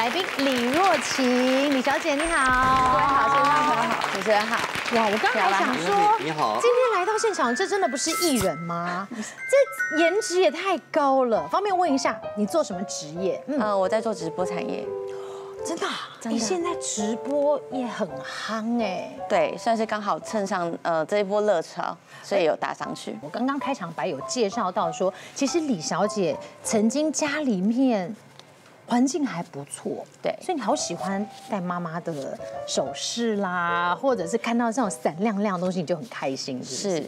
来宾李若晴，李小姐你好，各位好，先生朋友好，主持人好。哇，我刚才想说，你好今天来到现场，这真的不是艺人吗？这颜值也太高了。方便问一下，你做什么职业？嗯，呃，我在做直播产业，真的啊，真的你现在直播也很夯哎。对，算是刚好蹭上呃这一波热潮，所以有搭上去。我刚刚开场白有介绍到说，其实李小姐曾经家里面环境还不错，对所以你好喜欢戴妈妈的首饰啦，或者是看到这种闪亮亮的东西，你就很开心，是是？是，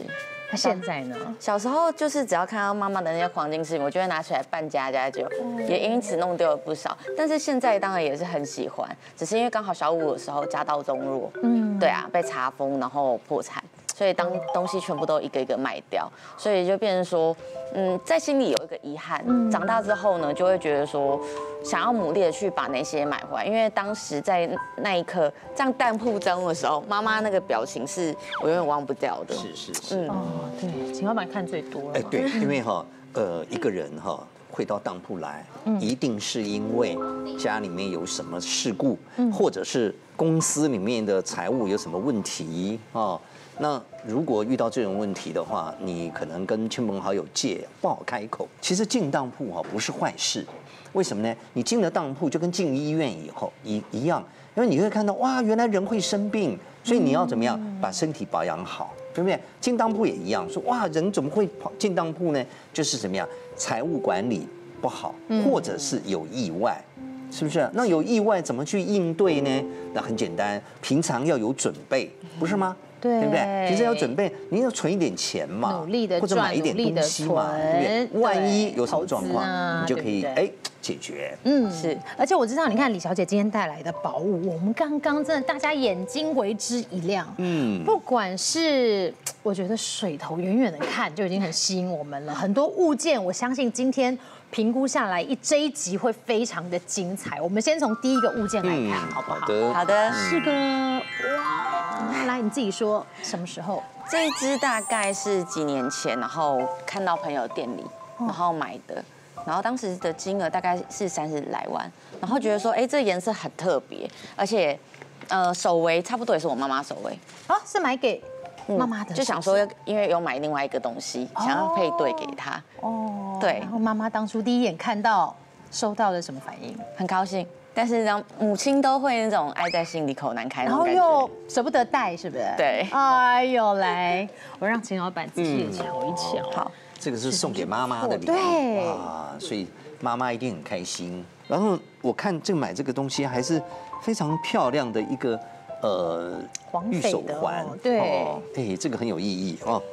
那现在呢？小时候就是只要看到妈妈的那些黄金饰品，我就会拿起来扮家家酒，也因此弄丢了不少。但是现在当然也是很喜欢，只是因为刚好小五的时候家道中落，嗯，对啊，被查封然后破产。所以当东西全部都一个一个卖掉，所以就变成说，嗯，在心里有一个遗憾。长大之后呢，就会觉得说，想要努力的去把那些买回来，因为当时在那一刻这样当铺张的时候，妈妈那个表情是我永远忘不掉的。是是是，嗯，哦，对，秦老板看最多了哎。对，因为 哈呃一个人哈会到当铺来，一定是因为家里面有什么事故，或者是公司里面的财务有什么问题啊。那如果遇到这种问题的话，你可能跟亲朋好友借，不好开口。其实进当铺哈不是坏事，为什么呢？你进了当铺就跟进医院以后一一样，因为你会看到哇，原来人会生病，所以你要怎么样把身体保养好，对不对？进当铺也一样，说哇，人怎么会跑进当铺呢？就是怎么样，财务管理不好，或者是有意外。是不是？那有意外怎么去应对呢？那很简单，平常要有准备，不是吗？对对不对？平时要准备，你要存一点钱嘛，努力地或者买一点东西嘛，对不对？万一有什么状况，你就可以哎解决。嗯，是。而且我知道，你看李小姐今天带来的宝物，我们刚刚真的大家眼睛为之一亮。嗯，不管是我觉得水头远远的看就已经很吸引我们了，很多物件，我相信今天评估下来一这一集会非常的精彩。我们先从第一个物件来看，好不好？好的，好的，是个哇，来你自己说什么时候？这一只大概是几年前，然后看到朋友店里，然后买的，然后当时的金额大概是三十来万，然后觉得说，哎，这颜色很特别，而且，呃，手围差不多也是我妈妈手围，啊，是买给妈妈的，就想说，因为有买另外一个东西，想要配对给她，哦，对然后妈妈当初第一眼看到，收到了什么反应？很高兴。但是呢，母亲都会那种爱在心里口难开那然后又觉。舍不得带，是不是？对哎呦，来，我让秦老板仔细的瞧一瞧。好，这个是送给妈妈的礼物，对啊，所以妈妈一定很开心。然后我看这买这个东西还是非常漂亮的一个呃玉手环对，对哎，这个很有意义哦。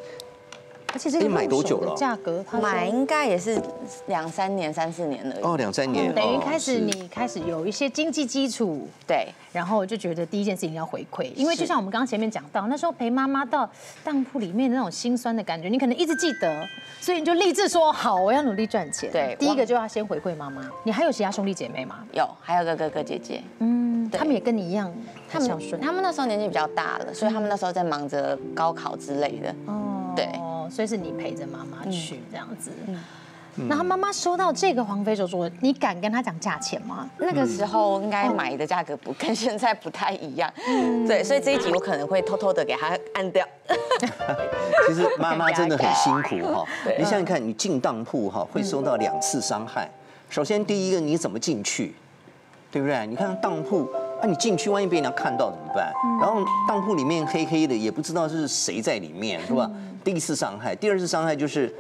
而且这买多久了价格，买应该也是两三年、三四年了。哦，两三年，等于哦开始你开始有一些经济基础，对，然后就觉得第一件事情要回馈，因为就像我们刚刚前面讲到，那时候陪妈妈到当铺里面的那种心酸的感觉，你可能一直记得，所以你就立志说好，我要努力赚钱。对第一个就要先回馈妈妈。你还有其他兄弟姐妹吗？有，还有个哥哥姐姐。嗯，他们也跟你一样他。们他们那时候年纪比较大了，所以他们那时候在忙着高考之类的。哦，对，所以是你陪着妈妈去这样子。那他妈妈收到这个黄飞手镯，你敢跟他讲价钱吗？那个时候应该买的价格不跟现在不太一样，对，所以这一集我可能会偷偷的给他按掉。其实妈妈真的很辛苦哈 对。你想想看，你进当铺哈会受到两次伤害。首先第一个你怎么进去，对不对？你看当铺，啊你进去万一被人家看到怎么办？然后当铺里面黑黑的，也不知道是谁在里面，是吧？第一次伤害，第二次伤害就是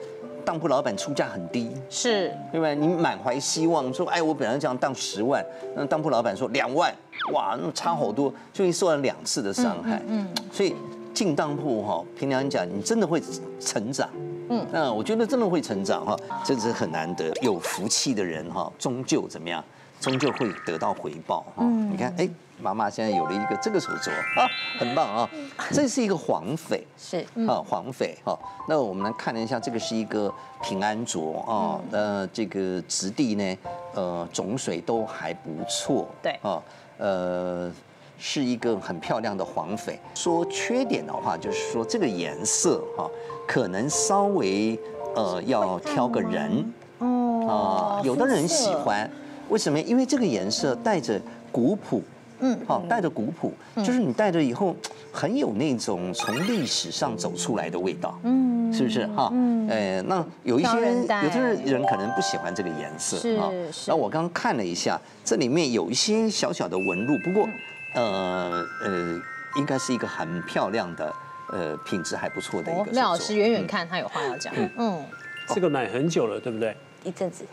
当铺老板出价很低，是，对不对？你满怀希望说，哎，我本来这样当十万，那当铺老板说两万，哇，那差好多，所以受了两次的伤害。嗯，所以进当铺哈，凭良心讲，你真的会成长。嗯，那我觉得真的会成长哈，这是很难得，有福气的人哈，终究怎么样？终究会得到回报哈。你看，哎，妈妈现在有了一个这个手镯啊，很棒啊，这是一个黄翡。是，啊，黄翡哈。那我们来看了一下，这个是一个平安镯啊，呃，这个质地呢，呃，种水都还不错。对啊，呃，是一个很漂亮的黄翡。说缺点的话，就是说这个颜色哈，可能稍微呃要挑个人。哦啊，有的人喜欢，为什么？因为这个颜色带着古朴，嗯，好，带着古朴，就是你戴着以后很有那种从历史上走出来的味道，嗯，是不是？哈？嗯，呃，那有一些人，有的人可能不喜欢这个颜色是哈。是。那我刚刚看了一下，这里面有一些小小的纹路，不过，呃呃，应该是一个很漂亮的，呃，品质还不错的一哦个，廖老师远远看他有话要讲，嗯，这个买很久了，对不对？一阵子，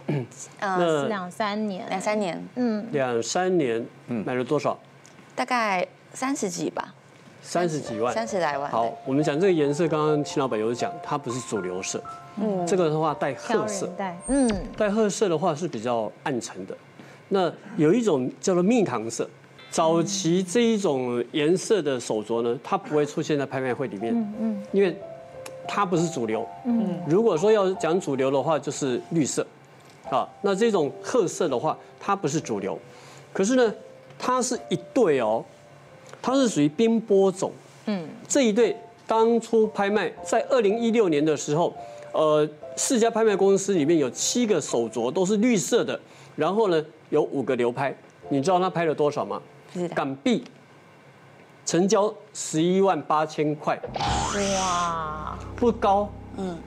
呃，两三年，两三年，嗯，两三年，买了多少？大概三十几吧，三十几万。三十来万。好，我们讲这个颜色，刚刚秦老板有讲，它不是主流色，嗯，这个的话带褐色。嗯，带褐色的话是比较暗沉的。那有一种叫做蜜糖色，早期这一种颜色的手镯呢，它不会出现在拍卖会里面，嗯。因为它不是主流。嗯，如果说要讲主流的话，就是绿色，啊，那这种褐色的话，它不是主流。可是呢，它是一对哦，它是属于冰波种。嗯，这一对当初拍卖在二零一六年的时候，呃，四家拍卖公司里面有七个手镯都是绿色的，然后呢有五个流拍，你知道他拍了多少吗？不知道港币成交十一万八千块，哇，不高，嗯，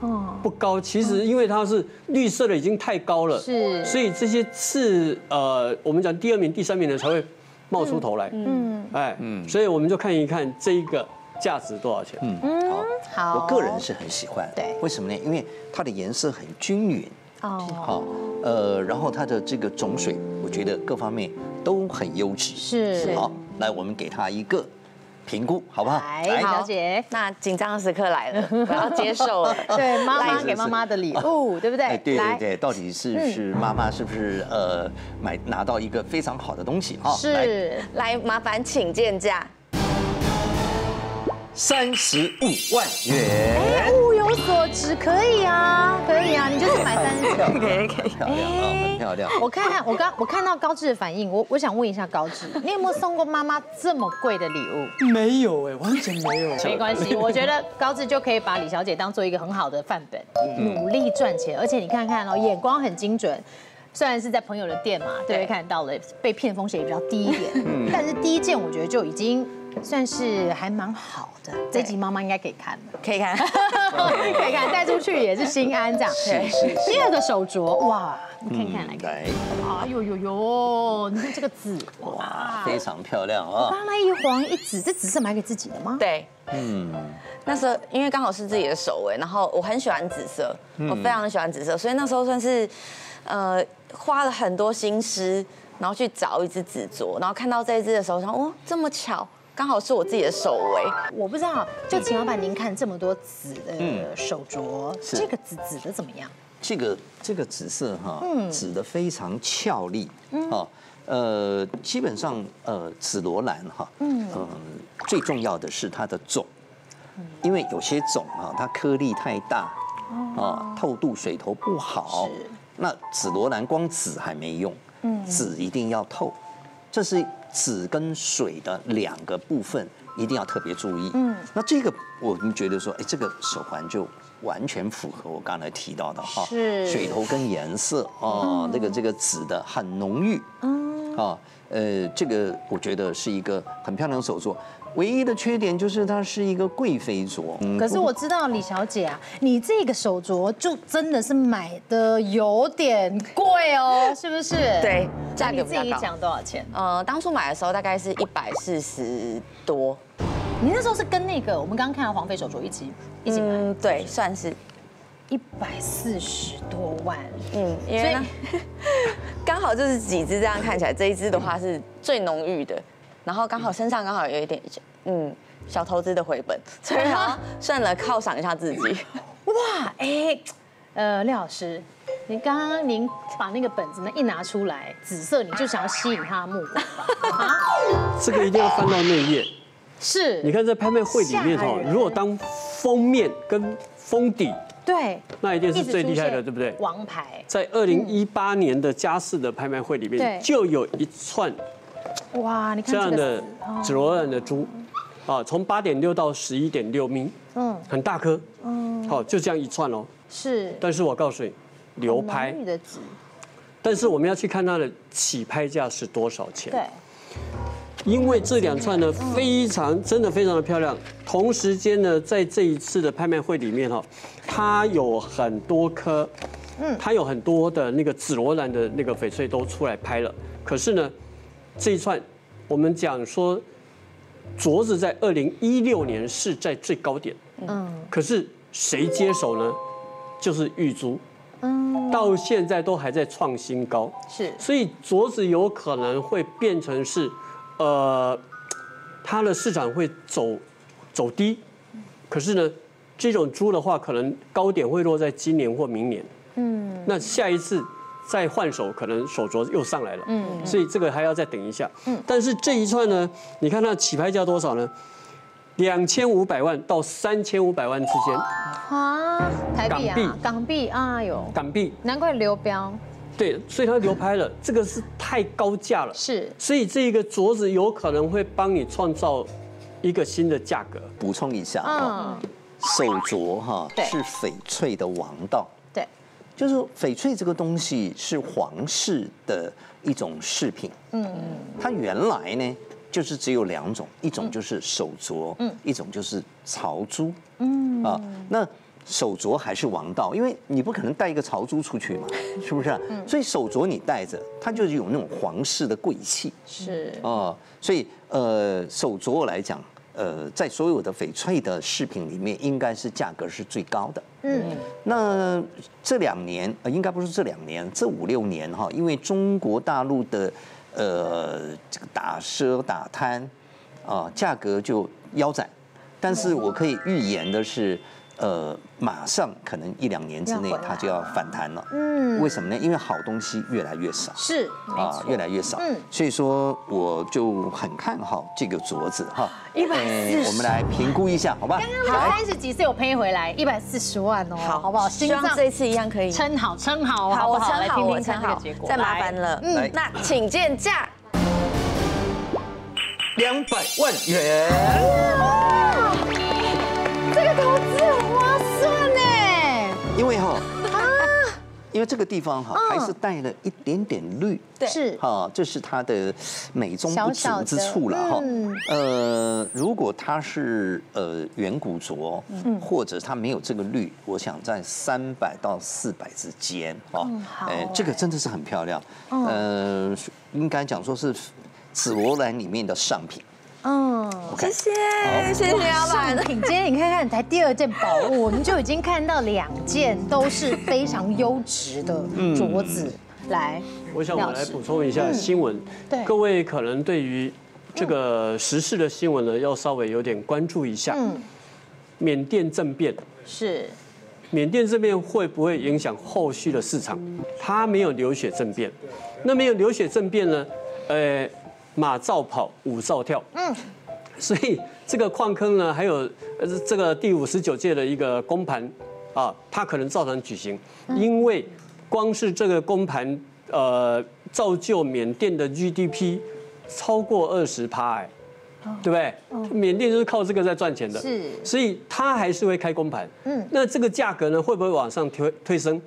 不高。其实因为它是绿色的，已经太高了，是。所以这些次呃，我们讲第二名、第三名的才会冒出头来，嗯，哎，嗯。所以我们就看一看这一个价值多少钱，嗯，好，好，我个人是很喜欢，对。为什么呢？因为它的颜色很均匀，哦，好，呃，然后它的这个种水，我觉得各方面都很优质，是。好，来，我们给它一个评估，好不好？来，小姐，那紧张的时刻来了，我要接受了。对，妈妈给妈妈的礼物，对不对？哎，对对，对，到底是不是妈妈是不是呃买拿到一个非常好的东西啊？是来，麻烦请见价。三十五万哎，元，物有所值，可以啊，可以啊，你就是买三十九。可 以可以，漂亮啊，很漂亮。我看看，我刚我看到高志的反应，我我想问一下高志，你有没有送过妈妈这么贵的礼物？没有哎，完全没有，没关系，我觉得高志就可以把李小姐当做一个很好的范本，努力赚钱，而且你看看哦，眼光很精准。虽然是在朋友的店嘛，对，对看到了被骗风险也比较低一点，但是第一件我觉得就已经算是还蛮好的。这集妈妈应该可以看的，可以看，可以看带出去也是心安这样。是是是第二个手镯，哇，你看看来看，来，哎呦呦呦，你看这个紫，哇，非常漂亮啊刚！刚那一黄一紫，这紫是买给自己的吗？对。嗯，那时候因为刚好是自己的手围，然后我很喜欢紫色，嗯我非常喜欢紫色，所以那时候算是，呃，花了很多心思，然后去找一只紫镯，然后看到这一只的时候，想哦，这么巧，刚好是我自己的手围，我不知道，就秦老板，您看这么多紫的手镯，是。这个紫紫的怎么样？这个这个紫色哈，紫的非常俏丽，哦，呃，基本上呃紫罗兰哈，嗯，最重要的是它的种，因为有些种啊，它颗粒太大，啊，透度水头不好，那紫罗兰光紫还没用，嗯。紫一定要透，这是紫跟水的两个部分，一定要特别注意。嗯，那这个我们觉得说，哎，这个手环就完全符合我刚才提到的哈，是。水头跟颜色哦，这个这个紫的很浓郁，嗯，啊，呃，这个我觉得是一个很漂亮的手作。唯一的缺点就是它是一个贵妃镯，嗯可是我知道李小姐啊，你这个手镯就真的是买的有点贵哦，是不是？对，那价你自己格比较高。讲多少钱？呃，当初买的时候大概是一百四十多，你那时候是跟那个我们刚刚看到黄飞手镯一起一起买，嗯，对，算是，一百四十多万，嗯，因为呢，刚好就是几只这样看起来，这一只的话是最浓郁的，然后刚好身上刚好有一点，嗯，小投资的回本，所以然后算了犒赏一下自己。哇，哎，呃，廖老师，你刚刚您把那个本子呢一拿出来，紫色，你就想要吸引他的目光吧？啊，这个一定要翻到内页。是，你看在拍卖会里面哈，如果当封面跟封底，对，那一定是最厉害的，对不对？王牌，在二零一八年的家饰的拍卖会里面，就有一串哇，你看这样的紫罗兰的珠，啊，从八点六到十一点六米，嗯，很大颗，嗯。好，就这样一串哦。是。但是我告诉你，流拍。的紫，但是我们要去看它的起拍价是多少钱。对，因为这两串呢非常真的非常的漂亮，同时间呢在这一次的拍卖会里面哈，它有很多颗，嗯，它有很多的那个紫罗兰的那个翡翠都出来拍了，可是呢这一串我们讲说镯子在二零一六年是在最高点，嗯，可是谁接手呢？就是玉珠，嗯，到现在都还在创新高，是。所以镯子有可能会变成是，呃，它的市场会走走低，可是呢，这种猪的话，可能高点会落在今年或明年，嗯，那下一次再换手，可能手镯又上来了，嗯，所以这个还要再等一下，嗯，但是这一串呢，你看它起拍价多少呢？两千五百万到三千五百万之间，啊，台币啊，港币。啊，有，港币，难怪流标对，所以它流拍了，这个是太高价了，是。所以这一个镯子有可能会帮你创造一个新的价格。补充一下啊，嗯，手镯哈是翡翠的王道，对，就是翡翠这个东西是皇室的一种饰品，嗯，它原来呢就是只有两种，一种就是手镯，嗯，一种就是朝珠，嗯。啊，那手镯还是王道，因为你不可能带一个朝珠出去嘛，是不是啊？所以手镯你戴着，它就是有那种皇室的贵气，是哦，所以呃，手镯来讲，呃，在所有的翡翠的饰品里面，应该是价格是最高的。嗯，那这两年，呃，应该不是这两年，这五六年哈，因为中国大陆的呃这个打奢打贪啊，价格就腰斩。但是我可以预言的是，呃，马上可能一两年之内它就要反弹了。嗯为什么呢？因为好东西越来越少。是，啊，越来越少。嗯所以说我就很看好这个镯子哈。140哎我们来评估一下，好吧？刚刚三十几岁有赔回来一百四十万哦，好，好不好？心脏希望这一次一样可以。撑好，撑好，好，不好？我撑好，来听听我撑好看这个结。果。再麻烦，了，嗯那请见价。两百万元，因为哈，因为这个地方哈还是带了一点点绿。对是哈，这是它的美中不足之处了哈嗯。呃，如果它是呃圆古镯，嗯或者它没有这个绿，我想在三百到四百之间哈嗯好。哎，这个真的是很漂亮。呃，应该讲说是紫罗兰里面的上品。嗯谢谢，谢谢老板。今天你看看才第二件宝物，我们就已经看到两件都是非常优质的镯子。来，我想我来补充一下新闻，对各位可能对于这个时事的新闻呢，要稍微有点关注一下。嗯，缅甸政变，是缅甸政变会不会影响后续的市场？它没有流血政变，那没有流血政变呢？呃，马照跑，舞照跳。嗯，所以这个矿坑呢，还有呃这个第五十九届的一个公盘啊，它可能照常举行，因为光是这个公盘，呃，造就缅甸的 GDP 超过二十趴，哎，对不对？缅甸就是靠这个在赚钱的，是。所以它还是会开公盘。嗯嗯，那这个价格呢，会不会往上推推升？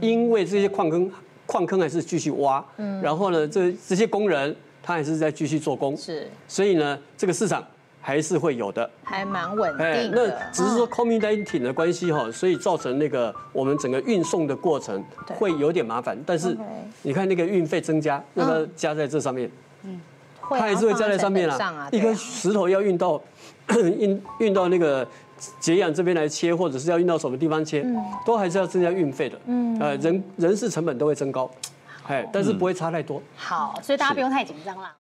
因为这些矿坑矿坑还是继续挖，嗯，然后呢，这这些工人他还是在继续做工，是，所以呢，这个市场还是会有的。还蛮稳哎，定那。只是说 COVID-19 的关系哈，所以造成那个我们整个运送的过程对。会有点麻烦。但是你看那个运费增加，那么加在这上面？它还是会加在上面放成本啊，一颗石头要运到 运运到那个解氧这边来切，或者是要运到什么地方切，都还是要增加运费的。嗯，呃，人人事成本都会增高，哎，但是不会差太多。好，所以大家不用太紧张啦。